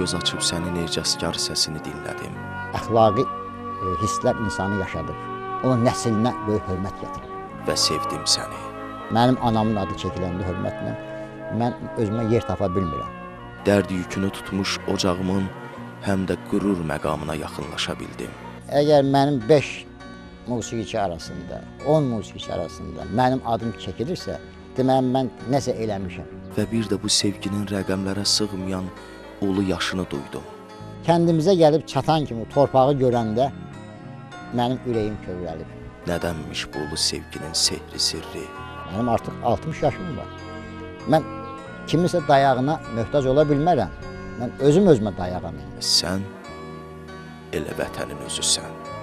göz açıb sənin ecazkar səsini dinlədim. Əxlaqi e, hisslər insanı yaşadır. Onun nəslinə böyük hörmət gətirir. və sevdim səni. Mənim anamın adı çəkiləndə hörmətlə mən özümə yer tapa bilmirəm. Dərd yükünü tutmuş ocağımın həm də qürur məqamına yaxınlaşa bildim. Əgər mənim 5 musiqiçi arasında, 10 musiqiçi arasında mənim adım çəkilirsə, deməli mən nəsə eləmişəm. Və bir də bu sevginin rəqəmlərə sığmayan ulu yaşını duydum. Kəndimizə gəlib çatan kimi torpağı görəndə mənim ürəyim kövrəlib. Nədənmiş bu ulu sevginin sehri sirri? Mənim artıq 60 yaşım var. Mən kimisə dayağına möhtac ola bilmərəm. Mən özüm özümə dayağam. Sən elə vətənin özüsən.